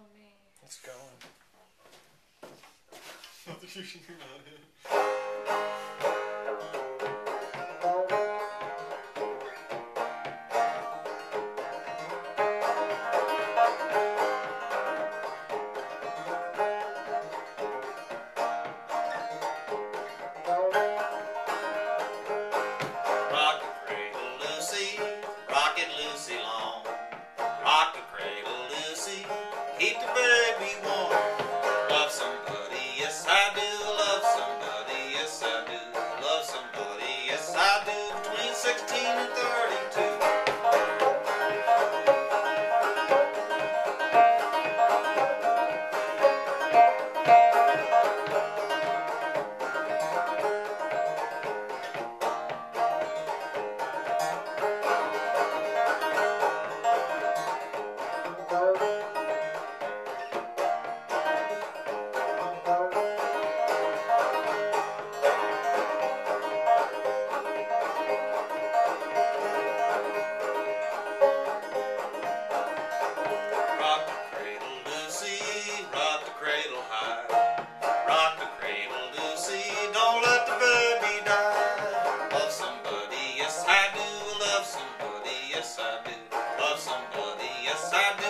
tell me. It's going. You're not it. Rock the cradle, Lucy, rock it, Lucy, Love somebody, yes I do. Love somebody, yes I do. Love somebody, yes I do. Between 16 yes I do. Love somebody, yes I do.